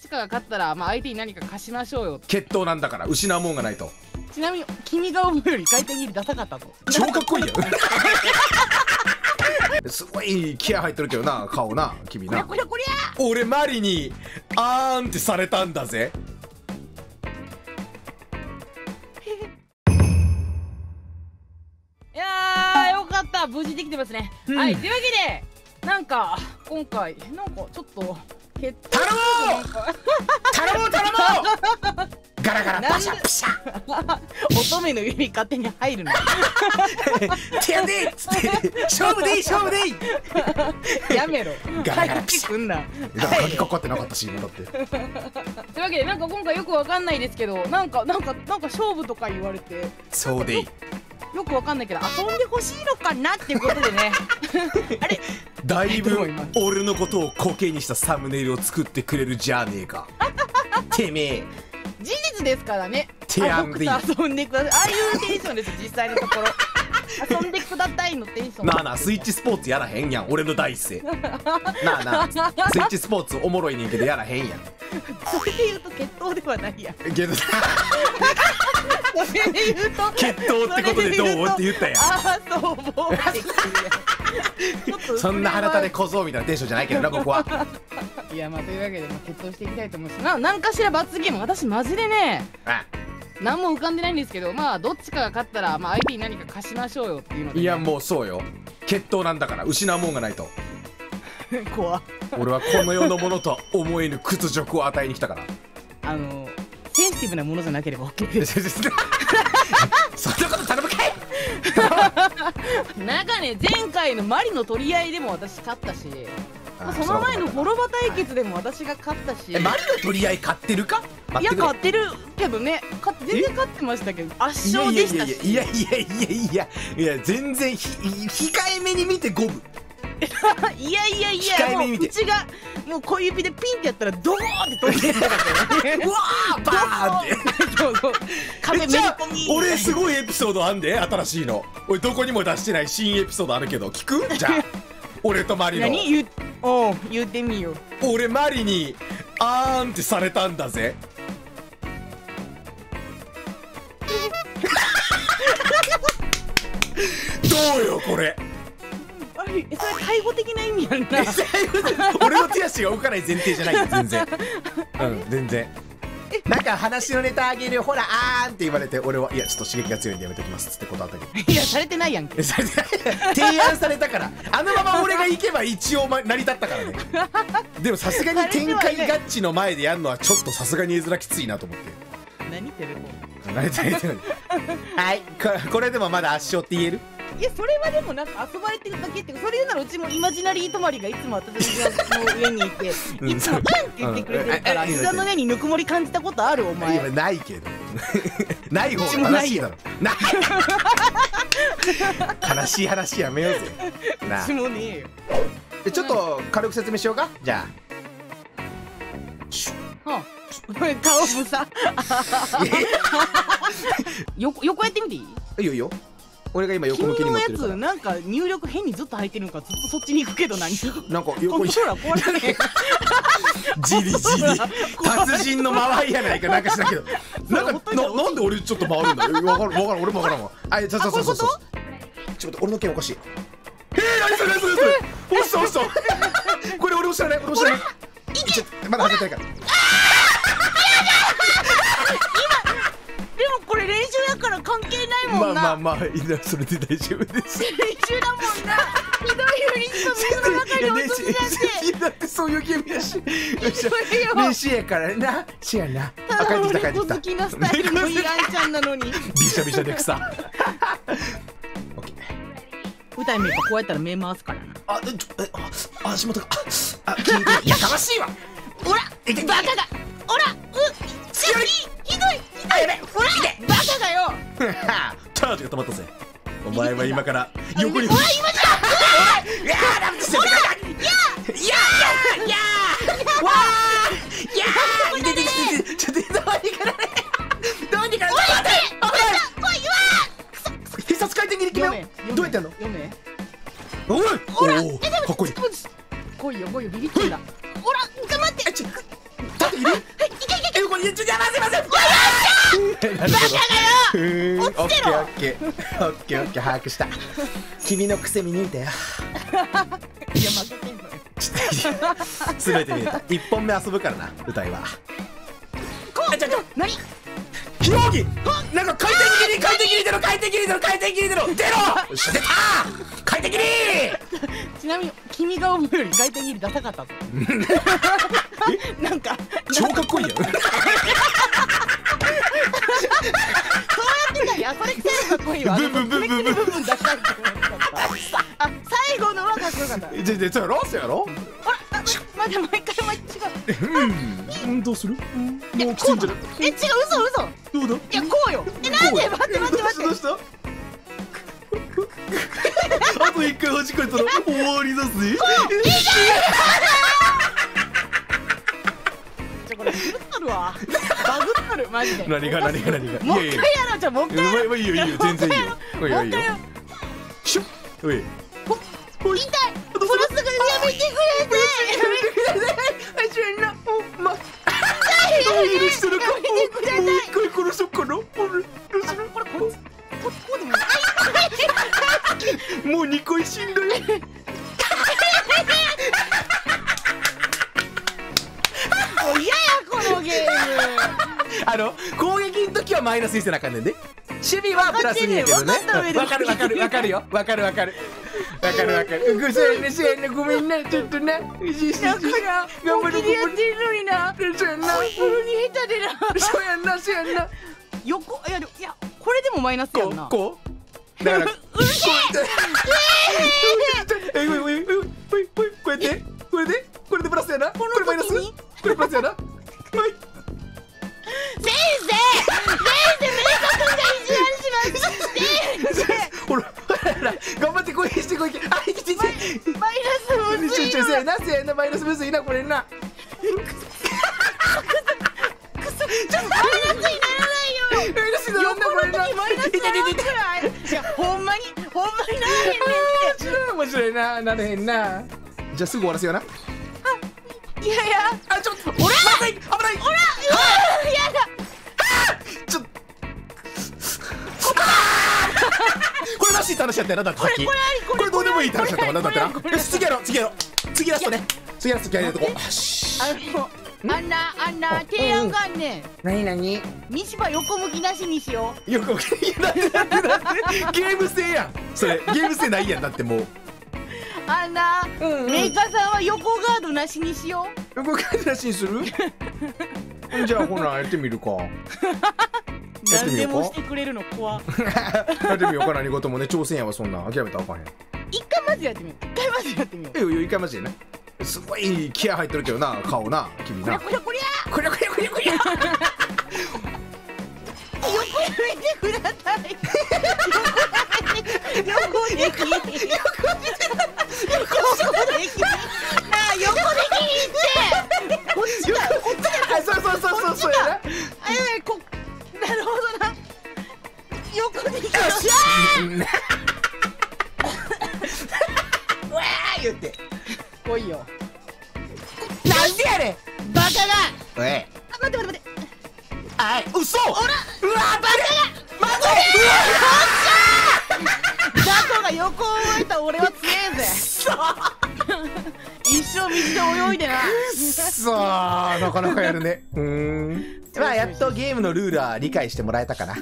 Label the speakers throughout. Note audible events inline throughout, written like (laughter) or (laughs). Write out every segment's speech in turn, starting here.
Speaker 1: ちかが勝ったら、まあ、相手に何か貸しましょうよ。
Speaker 2: 決闘なんだから失うもんがないと。
Speaker 1: ちなみに君が思うより回転切りダサかったと
Speaker 2: 超かっこいいやん (laughs) すごい気合入ってるけどな顔な君な。
Speaker 1: こりゃこりゃ
Speaker 2: 俺マリにあーんってされたんだぜ。(laughs)
Speaker 1: いやーよかった。無事できてますね、
Speaker 2: うん。
Speaker 1: はいというわけでなんか今回なんかちょっと
Speaker 2: 頼もう頼もう頼もうガラガラパシャパシャ
Speaker 1: 乙女の指勝手に入るの
Speaker 2: 手やでっつって勝負でいい勝負でいい
Speaker 1: やめろ
Speaker 2: ガラガラ
Speaker 1: 入ってくんな
Speaker 2: だから鍵かかってなかったし今だって
Speaker 1: というわけでなんか今回よくわかんないですけどなんかなんかなんか勝負とか言われて
Speaker 2: そうでいい
Speaker 1: よくわかんないけど遊んでほしいのかなっていうことでねあれ
Speaker 2: だいぶ俺のことをコケにしたサムネイルを作ってくれるじゃねえか。(laughs) てめえ。
Speaker 1: 事実ですからね。
Speaker 2: てやんで
Speaker 1: 遊んでください。ああいうテンションです実際のところ。(laughs) 遊んでくださいのテンション。
Speaker 2: なあなあスイッチスポーツやらへんやん。俺の第一声なあなあ (laughs) スイッチスポーツおもろいねんけどやらへんやん。
Speaker 1: それで言うと決闘ではないやん。
Speaker 2: けど。
Speaker 1: それで言うと。
Speaker 2: 決闘ってことでどう？って言ったやん。
Speaker 1: ああそうもうってるやん
Speaker 2: そんな腹立て小僧みたいなテンションじゃないけどな (laughs) ここは。い
Speaker 1: やまあというわけでまあ決闘していきたいと思うしな何かしら罰ゲーム。私マジでね
Speaker 2: あ
Speaker 1: 何も浮かんでないんですけどまあどっちかが勝ったら、まあ、相手に何か貸しましょうよっていうので、ね、
Speaker 2: いやもうそうよ。決闘なんだから失うもんがないと。
Speaker 1: う (laughs) 怖っ。
Speaker 2: 俺はこの世のものとは思えぬ屈辱を与えに来たから。
Speaker 1: あのセンシティブなものじゃなければ OK です。(laughs)
Speaker 2: そんなこと頼む
Speaker 1: なんかね前回のマリの取り合いでも私勝ったし。
Speaker 2: あ
Speaker 1: その前の
Speaker 2: そう
Speaker 1: 滅場対決でも私が勝ったし。
Speaker 2: えマリの取り合い勝ってるか？
Speaker 1: いや勝ってるけどね。勝全然勝ってましたけど圧勝でしたし。
Speaker 2: いやいやいやいやいやいや。いや全然ひ控えめに見て五分。(laughs)
Speaker 1: いやいやい
Speaker 2: 控
Speaker 1: やもううちがもう小指でピンってやったらドーンって飛んでったからね。
Speaker 2: うわーバーンって。
Speaker 1: そうそう。壁めり
Speaker 2: じゃあ
Speaker 1: 込み。
Speaker 2: 俺すごいエピソードあんで新しいの。俺どこにも出してない新エピソードあるけど聞く？じゃあ。俺とマリの。
Speaker 1: 何？言うおう言うてみよう。
Speaker 2: 俺マリにあーんってされたんだぜ。(laughs) どうよこれ
Speaker 1: えそれ介護的な意味やんな。
Speaker 2: 俺の手足が動かない前提じゃないよ (laughs) 全然。うん全然。なんか話のネタあげるよほらあーんって言われて俺はいやちょっと刺激が強いんでやめときますっつって断ったけど (laughs)
Speaker 1: いやされてないやんけ。
Speaker 2: 提案されたから。あのまま俺が行けば一応ま成り立ったからね。(laughs) でもさすがに展開ガッチの前でやるのはちょっとさすがに絵面きついなと思って。
Speaker 1: 何テレフォン？
Speaker 2: 慣れてないてない。はいここれでもまだ圧勝って言える？
Speaker 1: いやそれはでもなんか遊ばれてるだけっていうかそれ言うならうちもイマジナリー泊まりがいつも私の上にいて
Speaker 2: うん。
Speaker 1: いつも「うん」って言ってくれてるから
Speaker 2: うん。
Speaker 1: 膝の上にぬくもり感じたことあるお
Speaker 2: い
Speaker 1: 前
Speaker 2: やないけど。ない方が
Speaker 1: ないよ
Speaker 2: 正しい。だろない。悲しい話やめようぜ。なあ。
Speaker 1: 私もね。え
Speaker 2: ちょっと軽く説明しようか？じゃ
Speaker 1: はあ顔ぶさ。
Speaker 2: あ
Speaker 1: 横横やってみていい？
Speaker 2: いいよいいよ俺が今横向きに
Speaker 1: 君のや
Speaker 2: 持ってるから。
Speaker 1: つなんか入力変にずっと入ってるのかずっとそっちに行くけど何
Speaker 2: なんか
Speaker 1: コ
Speaker 2: 横に。
Speaker 1: ントローラー壊れてね。
Speaker 2: じりじり達人の間合いやないかなんかしなけどなんかななんで俺ちょっと回るんだよ。わかるわからん俺もわからんわ。あそうそうそうそうそうちょっと俺の剣おかしい。えー、何それ何それ何それ押した押した。これ俺押したね俺押したね。ちょっとまだ始めてないから
Speaker 1: もんな、
Speaker 2: まあまあまあそれで大丈夫です。
Speaker 1: 練習だもんな。ひどいよ水の中に落とすなんて
Speaker 2: いやだってそういうゲームやし
Speaker 1: いよ
Speaker 2: 練習やからなしやな
Speaker 1: ただ
Speaker 2: あ帰ってきた帰
Speaker 1: 俺
Speaker 2: ってきた
Speaker 1: 小好きなスタイルのいいあんちゃんなのに
Speaker 2: びしゃびしゃで草
Speaker 1: 歌い目かこうやったら目回すからな
Speaker 2: あ、ちょ、え、あ、足元が、あ、あ、や、かましいわ。
Speaker 1: ほらバカがほらう強いひどいひどいほらバカがよ
Speaker 2: チャージが止まったぜ。お前は今から横に。
Speaker 1: ほら今じゃ
Speaker 2: いやー、ダメですよ。いやー、いやー、いやー、わー、いやー、いてててて、ちょっとどうにかなれ。どうにかなれ。待って、おい、必殺回転切り決めよう。どうやってやんの？おい、
Speaker 1: ほら
Speaker 2: おーかっこいい。
Speaker 1: 来いよ来いよビビってんだほら頑張って
Speaker 2: え、ちょ、だっているよ。ちょちょ待って待ってなるほどうーんオッケーオッケー。オッケーオッケー。把握した。君の癖見抜いたよ。
Speaker 1: いや負けてんのよ
Speaker 2: ちょっと全て見えた。一本目遊ぶからな歌いは。あちょちょ
Speaker 1: 何？
Speaker 2: ヒノキなんか回転切り回転切り出ろ回転切り出ろ回転切り出ろ出ろ！出た回転切り！
Speaker 1: ちなみに君が思うより回転切りダサかったぞ。(laughs) なんか
Speaker 2: 超かっこいいよ (laughs)
Speaker 1: いやそれくせにかっこいいわ。
Speaker 2: ブンブンブンブン。ブン
Speaker 1: ブンブンダサいって思ったあ最後のはかっこよかった
Speaker 2: じゃじゃそうやろ？そうやろ
Speaker 1: あ待って毎回毎違う
Speaker 2: うん。どうする？
Speaker 1: いや
Speaker 2: もうくすんじゃない
Speaker 1: え違う嘘嘘。
Speaker 2: どうだ？
Speaker 1: いやこうよ。えなんで？待って待って待って。
Speaker 2: どうした？あと一回端こいたら終わりだぜ。
Speaker 1: ちるわ。バグっとるマジで。
Speaker 2: 何が何が何が。
Speaker 1: もう一回
Speaker 2: いや
Speaker 1: ろうじゃあもう一回や
Speaker 2: いいいよいいよ全然いいよ。
Speaker 1: もう一回やろう。
Speaker 2: しょおい。
Speaker 1: 痛い。もうすぐやめてくれて。やめてくれて
Speaker 2: あしゅんなおま
Speaker 1: や
Speaker 2: 許してるかもあの攻撃の時はマイナスにせなあかんねんで。守備はプラスにやけどね。わかるわかるわかるよ。わかるわかる。わかるわかる。うそうやねそうやねごめんね。ちょっとなよしよしよし
Speaker 1: だから
Speaker 2: 頑張る
Speaker 1: 本気でやってるのにな。
Speaker 2: そうやんな。
Speaker 1: 本当に下手でな。
Speaker 2: そうやんなそうやんな。
Speaker 1: 横いやいやこれでもマイナスや
Speaker 2: こ
Speaker 1: んな。
Speaker 2: うこう。だからこうえごめんごめん。ごめんごめんごめん。こうやってこれでこれでプラスやな。これマイナス？これプラスやなはい
Speaker 1: 先生先生明確が意地悪します先生
Speaker 2: ほらほら頑張ってこいしてこいあいけてて
Speaker 1: マイナスむずい
Speaker 2: ちょちょせ
Speaker 1: の
Speaker 2: やなせやなマイナスむずいなこれな
Speaker 1: マイナスにならないよ
Speaker 2: マイナスだ
Speaker 1: 横の
Speaker 2: なこれな
Speaker 1: 時マイナス
Speaker 2: いてててて
Speaker 1: ならんくらいいやほんまにほんまにならへんねんって
Speaker 2: 面白いななれへんなじゃあすぐ終わらせよない
Speaker 1: やいや
Speaker 2: あちょっと俺まずい危ない
Speaker 1: ほらうわや
Speaker 2: しって話やったよなだってさっき。
Speaker 1: これありこれ
Speaker 2: これどうでもいいって話だった？もんなだってよし次やろう次やろう。次ラストね。次ラストやるとこよし。
Speaker 1: あんなあんな提案があんねん。
Speaker 2: 何何？
Speaker 1: 西場横向きなしにしよう。
Speaker 2: よくいやだってだってだってゲーム性やん。それゲーム性ないやん。だってもう。
Speaker 1: あんな、
Speaker 2: うんうん。
Speaker 1: メーカーさんは横ガードなしにしよう
Speaker 2: 横感じなしにするじゃあほらやってみるかやって
Speaker 1: 何で
Speaker 2: みようか。
Speaker 1: もしてくれるの怖。(laughs)
Speaker 2: やってみようか何事もね。挑戦やわそんなん。諦めたらあかんやん。
Speaker 1: 一回まずやってみよう。一回まずやってみよう。
Speaker 2: えよよ一回マジでね。すごい気合入ってるけどな顔な君
Speaker 1: こりゃ
Speaker 2: な
Speaker 1: こりゃこりゃ
Speaker 2: こりゃこりゃこりゃこりゃ
Speaker 1: 横やめてください。横でき横でき横
Speaker 2: 言って。
Speaker 1: 来いよ。
Speaker 2: なんでやね
Speaker 1: バカが。
Speaker 2: んおい。
Speaker 1: あ待って待って待って。
Speaker 2: あい嘘。
Speaker 1: ほら。
Speaker 2: うわバカまず
Speaker 1: ザコが横を動いた俺は強えぜ。一生水で泳いでな。
Speaker 2: いさあなかなかやるね。うーん。(laughs) まあやっとゲームのルールは理解してもらえたかな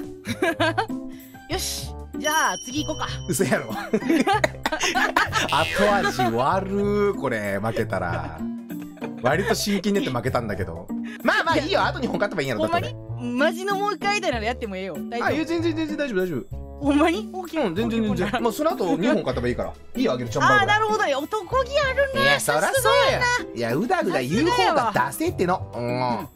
Speaker 1: よしじゃあ次行こうか。
Speaker 2: 嘘やろ。(laughs) 後味悪ーこれ。負けたら。割と真剣になって負けたんだけど。まあまあいいよ。あと2本勝てばいいんやろ。
Speaker 1: ほんま
Speaker 2: だって
Speaker 1: にマジのもう一回みたいなのやってもええよ。大
Speaker 2: あいや
Speaker 1: 丈
Speaker 2: 全然全然大丈夫大丈夫。
Speaker 1: 夫ほんまに？大きい
Speaker 2: うん全然全然。まあその後2本勝てばいいから。いいよあげるちゃん
Speaker 1: ああなるほど。ね男気あるね。
Speaker 2: いやそらそうや。いやうだうだ言う方が出せっての。うん